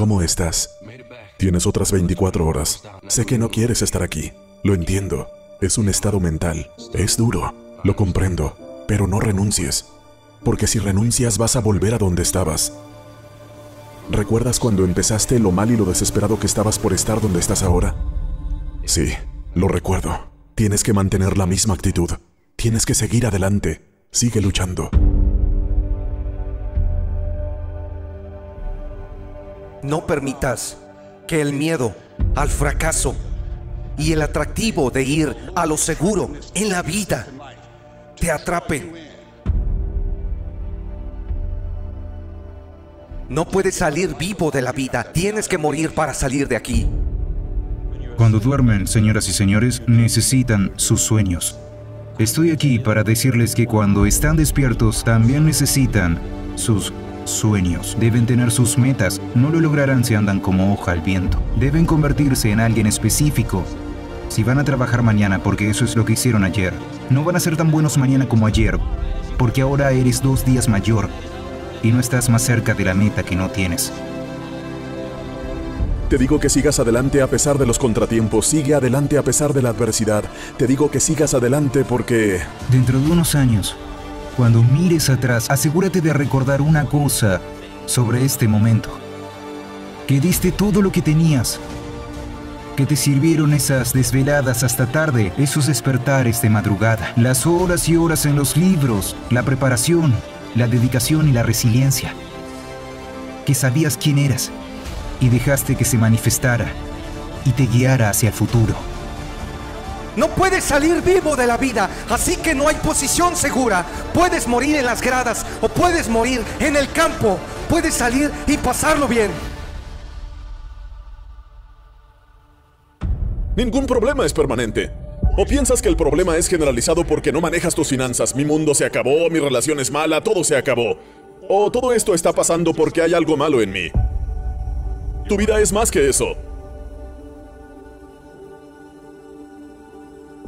¿Cómo estás? Tienes otras 24 horas. Sé que no quieres estar aquí. Lo entiendo. Es un estado mental. Es duro. Lo comprendo. Pero no renuncies. Porque si renuncias vas a volver a donde estabas. ¿Recuerdas cuando empezaste lo mal y lo desesperado que estabas por estar donde estás ahora? Sí, lo recuerdo. Tienes que mantener la misma actitud. Tienes que seguir adelante. Sigue luchando. No permitas que el miedo al fracaso y el atractivo de ir a lo seguro en la vida te atrapen. No puedes salir vivo de la vida, tienes que morir para salir de aquí. Cuando duermen, señoras y señores, necesitan sus sueños. Estoy aquí para decirles que cuando están despiertos también necesitan sus sueños. Deben tener sus metas. No lo lograrán si andan como hoja al viento. Deben convertirse en alguien específico. Si van a trabajar mañana, porque eso es lo que hicieron ayer, no van a ser tan buenos mañana como ayer, porque ahora eres dos días mayor y no estás más cerca de la meta que no tienes. Te digo que sigas adelante a pesar de los contratiempos, sigue adelante a pesar de la adversidad. Te digo que sigas adelante porque... Dentro de unos años, cuando mires atrás, asegúrate de recordar una cosa sobre este momento. Que diste todo lo que tenías. Que te sirvieron esas desveladas hasta tarde, esos despertares de madrugada, las horas y horas en los libros, la preparación, la dedicación y la resiliencia. Que sabías quién eras y dejaste que se manifestara y te guiara hacia el futuro. No puedes salir vivo de la vida, así que no hay posición segura. Puedes morir en las gradas o puedes morir en el campo. Puedes salir y pasarlo bien. Ningún problema es permanente. ¿O piensas que el problema es generalizado porque no manejas tus finanzas? Mi mundo se acabó, mi relación es mala, todo se acabó. ¿O todo esto está pasando porque hay algo malo en mí? Tu vida es más que eso.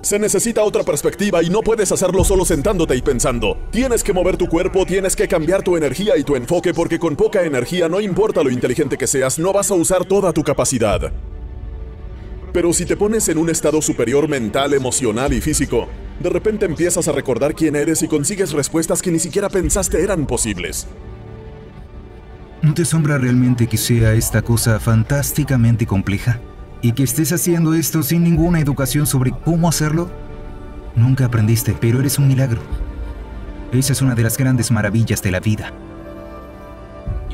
Se necesita otra perspectiva y no puedes hacerlo solo sentándote y pensando. Tienes que mover tu cuerpo, tienes que cambiar tu energía y tu enfoque porque con poca energía, no importa lo inteligente que seas, no vas a usar toda tu capacidad. Pero si te pones en un estado superior mental, emocional y físico, de repente empiezas a recordar quién eres y consigues respuestas que ni siquiera pensaste eran posibles. ¿No te asombra realmente que sea esta cosa fantásticamente compleja? ¿Y que estés haciendo esto sin ninguna educación sobre cómo hacerlo? Nunca aprendiste, pero eres un milagro. Esa es una de las grandes maravillas de la vida.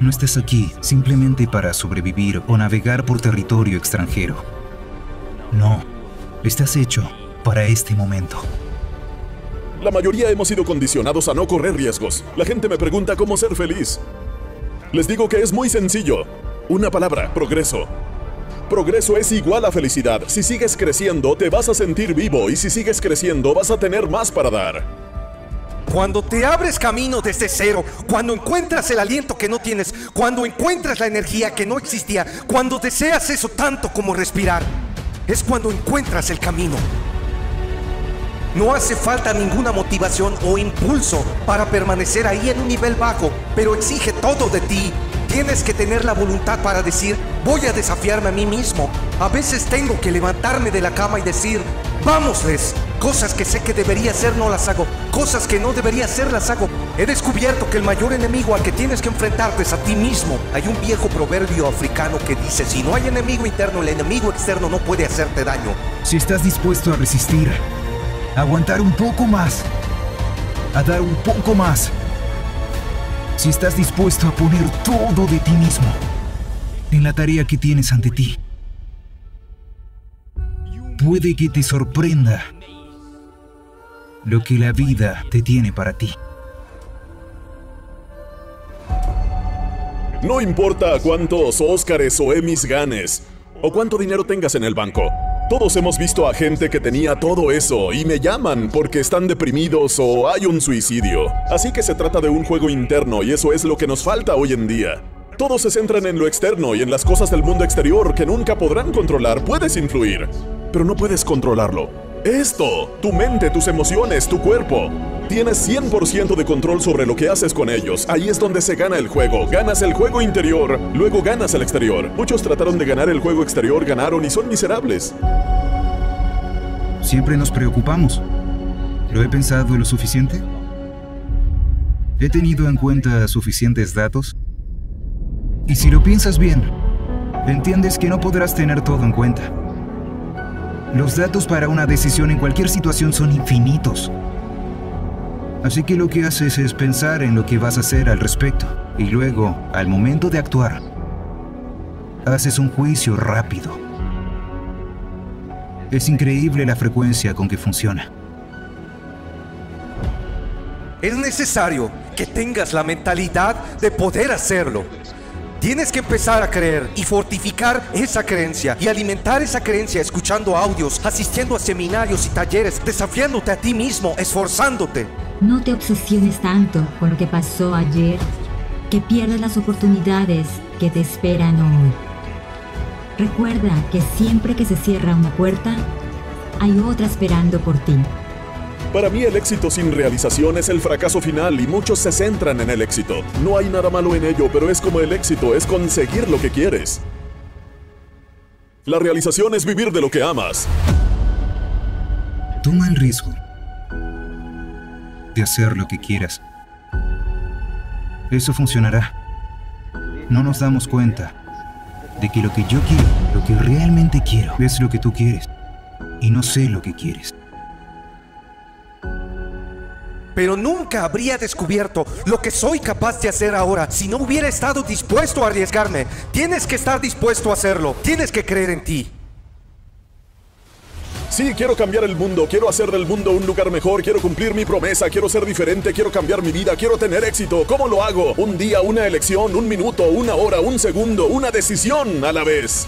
No estás aquí simplemente para sobrevivir o navegar por territorio extranjero. No, estás hecho para este momento. La mayoría hemos sido condicionados a no correr riesgos. La gente me pregunta cómo ser feliz. Les digo que es muy sencillo. Una palabra, progreso. Progreso es igual a felicidad. Si sigues creciendo, te vas a sentir vivo y si sigues creciendo, vas a tener más para dar. Cuando te abres camino desde cero, cuando encuentras el aliento que no tienes, cuando encuentras la energía que no existía, cuando deseas eso tanto como respirar, es cuando encuentras el camino. No hace falta ninguna motivación o impulso para permanecer ahí en un nivel bajo, pero exige todo de ti. Tienes que tener la voluntad para decir, voy a desafiarme a mí mismo. A veces tengo que levantarme de la cama y decir, vámosles. Cosas que sé que debería hacer no las hago. Cosas que no debería hacer las hago. He descubierto que el mayor enemigo al que tienes que enfrentarte es a ti mismo. Hay un viejo proverbio africano que dice, si no hay enemigo interno, el enemigo externo no puede hacerte daño. Si estás dispuesto a resistir, aguantar un poco más, a dar un poco más. Si estás dispuesto a poner todo de ti mismo en la tarea que tienes ante ti, puede que te sorprenda lo que la vida te tiene para ti. No importa cuántos Óscares o Emmys ganes, o cuánto dinero tengas en el banco. Todos hemos visto a gente que tenía todo eso y me llaman porque están deprimidos o hay un suicidio. Así que se trata de un juego interno y eso es lo que nos falta hoy en día. Todos se centran en lo externo y en las cosas del mundo exterior que nunca podrán controlar. Puedes influir, pero no puedes controlarlo. Esto, tu mente, tus emociones, tu cuerpo. Tienes 100% de control sobre lo que haces con ellos. Ahí es donde se gana el juego. Ganas el juego interior, luego ganas el exterior. Muchos trataron de ganar el juego exterior, ganaron y son miserables. Siempre nos preocupamos. ¿Lo he pensado lo suficiente? ¿He tenido en cuenta suficientes datos? Y si lo piensas bien, entiendes que no podrás tener todo en cuenta. Los datos para una decisión en cualquier situación son infinitos. Así que lo que haces es pensar en lo que vas a hacer al respecto y luego, al momento de actuar, haces un juicio rápido. Es increíble la frecuencia con que funciona. Es necesario que tengas la mentalidad de poder hacerlo. Tienes que empezar a creer y fortificar esa creencia y alimentar esa creencia escuchando audios, asistiendo a seminarios y talleres, desafiándote a ti mismo, esforzándote. No te obsesiones tanto con lo que pasó ayer que pierdas las oportunidades que te esperan hoy. Recuerda que siempre que se cierra una puerta, hay otra esperando por ti. Para mí el éxito sin realización es el fracaso final y muchos se centran en el éxito. No hay nada malo en ello, pero es como el éxito, es conseguir lo que quieres. La realización es vivir de lo que amas. Toma el riesgo de hacer lo que quieras. Eso funcionará. No nos damos cuenta de que lo que yo quiero, lo que realmente quiero, es lo que tú quieres. Y no sé lo que quieres pero nunca habría descubierto lo que soy capaz de hacer ahora si no hubiera estado dispuesto a arriesgarme. Tienes que estar dispuesto a hacerlo, tienes que creer en ti. Sí, quiero cambiar el mundo, quiero hacer del mundo un lugar mejor, quiero cumplir mi promesa, quiero ser diferente, quiero cambiar mi vida, quiero tener éxito. ¿Cómo lo hago? Un día, una elección, un minuto, una hora, un segundo, una decisión a la vez.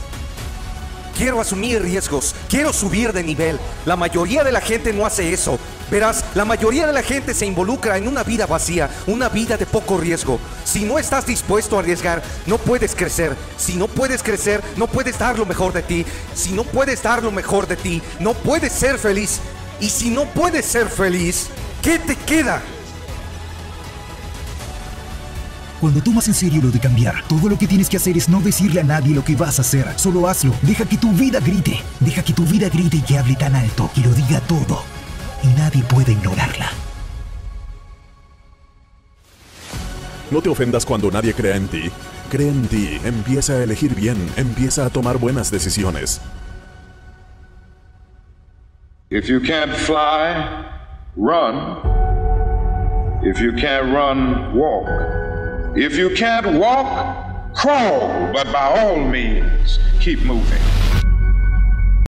Quiero asumir riesgos, quiero subir de nivel. La mayoría de la gente no hace eso. Verás, la mayoría de la gente se involucra en una vida vacía, una vida de poco riesgo. Si no estás dispuesto a arriesgar, no puedes crecer. Si no puedes crecer, no puedes dar lo mejor de ti. Si no puedes dar lo mejor de ti, no puedes ser feliz. Y si no puedes ser feliz, ¿qué te queda? Cuando tomas en serio lo de cambiar, todo lo que tienes que hacer es no decirle a nadie lo que vas a hacer. Solo hazlo. Deja que tu vida grite. Deja que tu vida grite y que hable tan alto y lo diga todo y nadie puede ignorarla. No te ofendas cuando nadie crea en ti. Cree en ti, empieza a elegir bien, empieza a tomar buenas decisiones. If you can't fly, run. If you can't run, walk. If you can't walk, crawl, but by all means, keep moving.